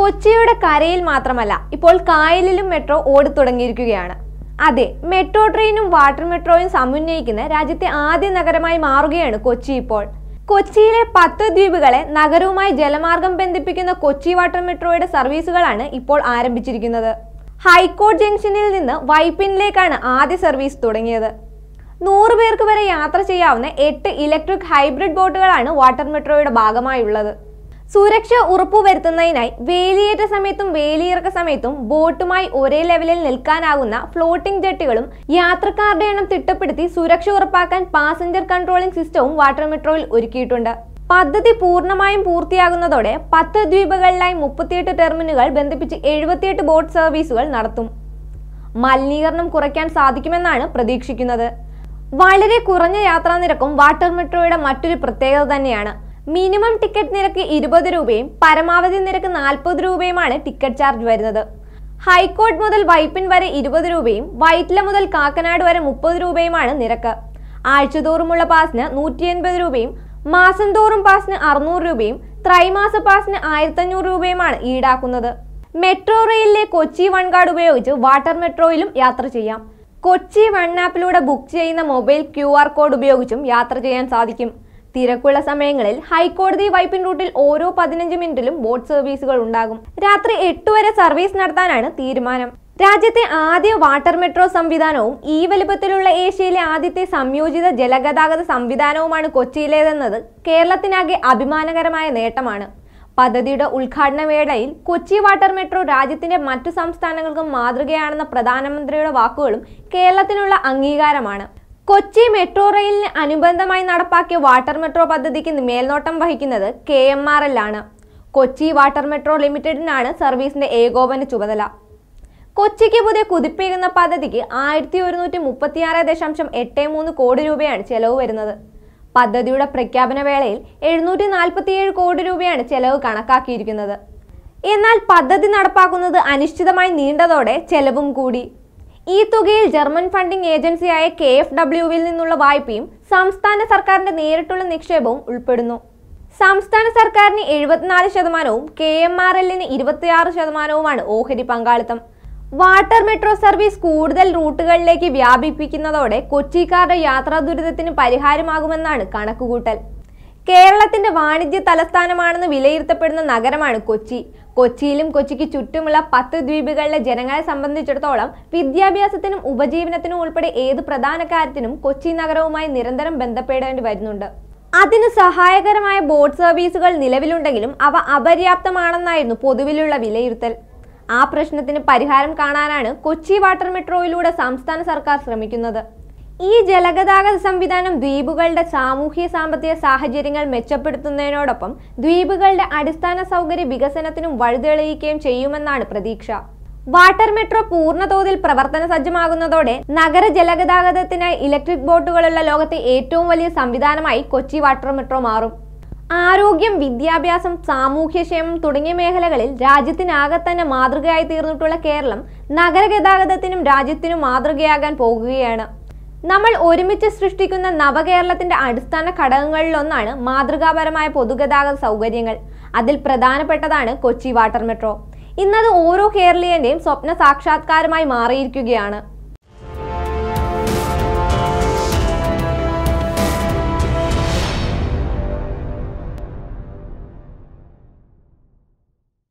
കൊച്ചിയുടെ കരയിൽ മാത്രമല്ല ഇപ്പോൾ കായലിലും മെട്രോ ഓടിത്തുടങ്ങിയിരിക്കുകയാണ്. അതെ മെട്രോ ട്രെയിനും വാട്ടർ മെട്രോയും സമന്വയിക്കുന്ന രാജ്യത്തെ ആദ്യ നഗരമായി മാറുകയാണ് കൊച്ചി ഇപ്പോൾ. കൊച്ചിയിലെ പത്ത് ദ്വീപുകളെ നഗരവുമായി ജലമാർഗം ബന്ധിപ്പിക്കുന്ന കൊച്ചി വാട്ടർ മെട്രോയുടെ സർവീസുകളാണ് ഇപ്പോൾ ആരംഭിച്ചിരിക്കുന്നത്. ഹൈക്കോർട്ട് ജംഗ്ഷനിൽ നിന്ന് വൈപ്പിനിലേക്കാണ് ആദ്യ സർവീസ് തുടങ്ങിയത്. നൂറ് പേർക്ക് വരെ യാത്ര ചെയ്യാവുന്ന എട്ട് ഇലക്ട്രിക് ഹൈബ്രിഡ് ബോട്ടുകളാണ് വാട്ടർ മെട്രോയുടെ ഭാഗമായുള്ളത്. സുരക്ഷ ഉറപ്പുവരുത്തുന്നതിനായി വേലിയേറ്റ സമയത്തും വേലിയിറക്ക സമയത്തും ബോട്ടുമായി ഒരേ ലെവലിൽ നിൽക്കാനാകുന്ന ഫ്ലോട്ടിംഗ് ജെട്ടികളും യാത്രക്കാരുടെ എണ്ണം തിട്ടപ്പെടുത്തി സുരക്ഷ ഉറപ്പാക്കാൻ പാസഞ്ചർ കൺട്രോളിംഗ് സിസ്റ്റവും വാട്ടർ മെട്രോയിൽ ഒരുക്കിയിട്ടുണ്ട്. പദ്ധതി പൂർണമായും പൂർത്തിയാകുന്നതോടെ പത്ത് ദ്വീപുകളിലായി മുപ്പത്തിയെട്ട് ടെർമിനുകൾ ബന്ധിപ്പിച്ച് എഴുപത്തിയെട്ട് ബോട്ട് സർവീസുകൾ നടത്തും. മലിനീകരണം കുറയ്ക്കാൻ സാധിക്കുമെന്നാണ് പ്രതീക്ഷിക്കുന്നത്. വളരെ കുറഞ്ഞ യാത്രാ നിരക്കും വാട്ടർ മെട്രോയുടെ മറ്റൊരു പ്രത്യേകത തന്നെയാണ്. മിനിമം ടിക്കറ്റ് നിരക്ക് ഇരുപത് രൂപയും പരമാവധി നിരക്ക് നാൽപ്പത് രൂപയുമാണ് ടിക്കറ്റ് ചാർജ് വരുന്നത്. ഹൈക്കോർട്ട് മുതൽ വൈപ്പിൻ വരെ ഇരുപത് രൂപയും വൈറ്റില മുതൽ കാക്കനാട് വരെ മുപ്പത് രൂപയുമാണ് നിരക്ക്. ആഴ്ചതോറുമുള്ള പാസിന് നൂറ്റി എൺപത് രൂപയും മാസം തോറും പാസിന് അറുന്നൂറ് രൂപയും ത്രൈമാസ പാസിന് ആയിരത്തഞ്ഞൂറ് രൂപയുമാണ് ഈടാക്കുന്നത്. മെട്രോ റെയിലിലെ കൊച്ചി വൺ കാർഡ് ഉപയോഗിച്ച് വാട്ടർ മെട്രോയിലും യാത്ര ചെയ്യാം. കൊച്ചി വൺ ആപ്പിലൂടെ ബുക്ക് ചെയ്യുന്ന മൊബൈൽ ക്യു കോഡ് ഉപയോഗിച്ചും യാത്ര ചെയ്യാൻ സാധിക്കും. തിരക്കുള്ള സമയങ്ങളിൽ ഹൈക്കോടതി വൈപ്പിൻ റൂട്ടിൽ ഓരോ പതിനഞ്ച് മിനിറ്റിലും ബോട്ട് സർവീസുകൾ ഉണ്ടാകും. രാത്രി എട്ട് വരെ സർവീസ് നടത്താനാണ് തീരുമാനം. രാജ്യത്തെ ആദ്യ വാട്ടർ മെട്രോ സംവിധാനവും ഈ വലുപ്പത്തിലുള്ള ഏഷ്യയിലെ ആദ്യത്തെ സംയോജിത ജലഗതാഗത സംവിധാനവുമാണ് കൊച്ചിയിലേതെന്നത് കേരളത്തിനാകെ അഭിമാനകരമായ നേട്ടമാണ്. പദ്ധതിയുടെ ഉദ്ഘാടന വേളയിൽ കൊച്ചി വാട്ടർ മെട്രോ രാജ്യത്തിന്റെ മറ്റു സംസ്ഥാനങ്ങൾക്കും മാതൃകയാണെന്ന പ്രധാനമന്ത്രിയുടെ വാക്കുകളും കേരളത്തിനുള്ള അംഗീകാരമാണ്. കൊച്ചി മെട്രോ റെയിലിന് അനുബന്ധമായി നടപ്പാക്കിയ വാട്ടർ മെട്രോ പദ്ധതിക്ക് മേൽനോട്ടം വഹിക്കുന്നത് കെ എം ആർ എൽ ആണ്. കൊച്ചി വാട്ടർ മെട്രോ ലിമിറ്റഡിനാണ് സർവീസിന്റെ ഏകോപന ചുമതല. കൊച്ചിക്ക് പുതിയ കുതിപ്പേകുന്ന പദ്ധതിക്ക് ആയിരത്തി ഒരുന്നൂറ്റി മുപ്പത്തിയാറ് ദശാംശം എട്ട് മൂന്ന് കോടി രൂപയാണ് ചെലവ് വരുന്നത്. പദ്ധതിയുടെ പ്രഖ്യാപന വേളയിൽ എഴുന്നൂറ്റി നാൽപ്പത്തിയേഴ് കോടി രൂപയാണ് ചെലവ് കണക്കാക്കിയിരിക്കുന്നത്. എന്നാൽ പദ്ധതി നടപ്പാക്കുന്നത് അനിശ്ചിതമായി നീണ്ടതോടെ ചെലവും കൂടി. ഈ തുകയിൽ ജർമ്മൻ ഫണ്ടിംഗ് ഏജൻസിയായ കെ എഫ് ഡബ്ല്യുവിൽ നിന്നുള്ള വായ്പയും സംസ്ഥാന സർക്കാരിന്റെ നേരിട്ടുള്ള നിക്ഷേപവും ഉൾപ്പെടുന്നു. സംസ്ഥാന സർക്കാരിന് എഴുപത്തിനാല് ശതമാനവും കെ എം ആർ എല്ലിന് ഇരുപത്തിയാറ് ശതമാനവുമാണ് ഓഹരി പങ്കാളിത്തം. വാട്ടർ മെട്രോ സർവീസ് കൂടുതൽ റൂട്ടുകളിലേക്ക് വ്യാപിപ്പിക്കുന്നതോടെ കൊച്ചിക്കാരുടെ യാത്രാ ദുരിതത്തിന് പരിഹാരമാകുമെന്നാണ് കണക്കുകൂട്ടൽ. കേരളത്തിന്റെ വാണിജ്യ തലസ്ഥാനമാണെന്ന് വിലയിരുത്തപ്പെടുന്ന നഗരമാണ് കൊച്ചി. കൊച്ചിയിലും കൊച്ചിക്ക് ചുറ്റുമുള്ള പത്ത് ദ്വീപുകളിലെ ജനങ്ങളെ സംബന്ധിച്ചിടത്തോളം വിദ്യാഭ്യാസത്തിനും ഉപജീവനത്തിനും ഉൾപ്പെടെ ഏത് പ്രധാന കാര്യത്തിനും കൊച്ചി നഗരവുമായി നിരന്തരം ബന്ധപ്പെടേണ്ടി വരുന്നുണ്ട്. അതിന് സഹായകരമായ ബോട്ട് സർവീസുകൾ നിലവിലുണ്ടെങ്കിലും അവ അപര്യാപ്തമാണെന്നായിരുന്നു പൊതുവിലുള്ള വിലയിരുത്തൽ. ആ പ്രശ്നത്തിന് പരിഹാരം കാണാനാണ് കൊച്ചി വാട്ടർ മെട്രോയിലൂടെ സംസ്ഥാന സർക്കാർ ശ്രമിക്കുന്നത്. ഈ ജലഗതാഗത സംവിധാനം ദ്വീപുകളുടെ സാമൂഹ്യ സാമ്പത്തിക സാഹചര്യങ്ങൾ മെച്ചപ്പെടുത്തുന്നതിനോടൊപ്പം ദ്വീപുകളുടെ അടിസ്ഥാന സൗകര്യ വികസനത്തിനും വഴിതെളിയിക്കുകയും ചെയ്യുമെന്നാണ് പ്രതീക്ഷ. വാട്ടർ മെട്രോ പൂർണതോതിൽ പ്രവർത്തന സജ്ജമാകുന്നതോടെ നഗര ജലഗതാഗതത്തിനായി ഇലക്ട്രിക് ബോട്ടുകളുള്ള ലോകത്തെ ഏറ്റവും വലിയ സംവിധാനമായി കൊച്ചി വാട്ടർ മെട്രോ മാറും. ആരോഗ്യം വിദ്യാഭ്യാസം സാമൂഹ്യക്ഷേമം തുടങ്ങിയ മേഖലകളിൽ രാജ്യത്തിനാകെ തന്നെ മാതൃകയായി തീർന്നിട്ടുള്ള കേരളം നഗരഗതാഗതത്തിനും രാജ്യത്തിനും മാതൃകയാകാൻ പോകുകയാണ്. നമ്മൾ ഒരുമിച്ച് സൃഷ്ടിക്കുന്ന നവകേരളത്തിന്റെ അടിസ്ഥാന ഘടകങ്ങളിലൊന്നാണ് മാതൃകാപരമായ പൊതുഗതാഗത സൗകര്യങ്ങൾ. അതിൽ പ്രധാനപ്പെട്ടതാണ് കൊച്ചി വാട്ടർ മെട്രോ. ഇന്നത് ഓരോ കേരളീയന്റെയും സ്വപ്ന സാക്ഷാത്കാരമായി മാറിയിരിക്കുകയാണ്.